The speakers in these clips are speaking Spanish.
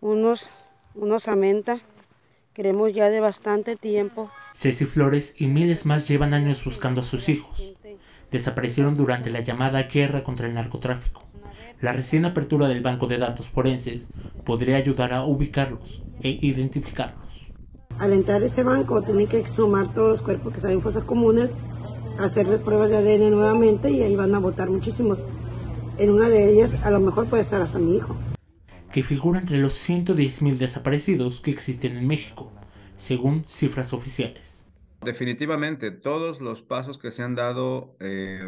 unos, unos a menta. Queremos ya de bastante tiempo. Ceci Flores y miles más llevan años buscando a sus hijos. Desaparecieron durante la llamada guerra contra el narcotráfico. La recién apertura del banco de datos forenses podría ayudar a ubicarlos e identificarlos. Al entrar ese banco tienen que sumar todos los cuerpos que están en fosas comunes, hacerles pruebas de ADN nuevamente y ahí van a votar muchísimos. En una de ellas a lo mejor puede estar hasta mi hijo. Que figura entre los 110.000 desaparecidos que existen en México, según cifras oficiales. Definitivamente, todos los pasos que se han dado eh,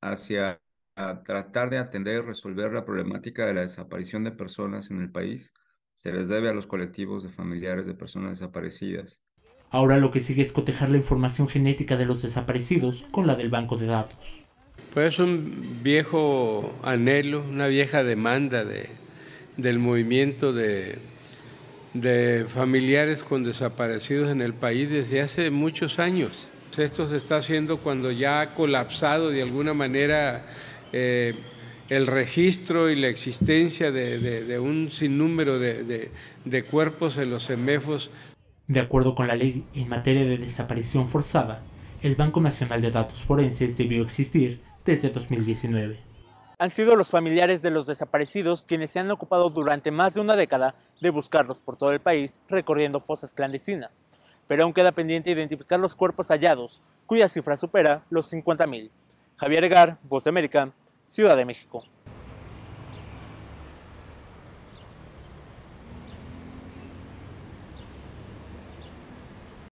hacia a tratar de atender y resolver la problemática de la desaparición de personas en el país se les debe a los colectivos de familiares de personas desaparecidas. Ahora lo que sigue es cotejar la información genética de los desaparecidos con la del banco de datos. Pues es un viejo anhelo, una vieja demanda de, del movimiento de, de familiares con desaparecidos en el país desde hace muchos años. Esto se está haciendo cuando ya ha colapsado de alguna manera eh, el registro y la existencia de, un sinnúmero de, de, cuerpos en los semefos. De acuerdo con la ley en materia de desaparición forzada, el Banco Nacional de Datos Forenses debió existir desde 2019. Han sido los familiares de los desaparecidos quienes se han ocupado durante más de una década de buscarlos por todo el país recorriendo fosas clandestinas, pero aún queda pendiente identificar los cuerpos hallados, cuya cifra supera los 50.000. Javier Egar, Voz de América, Ciudad de México.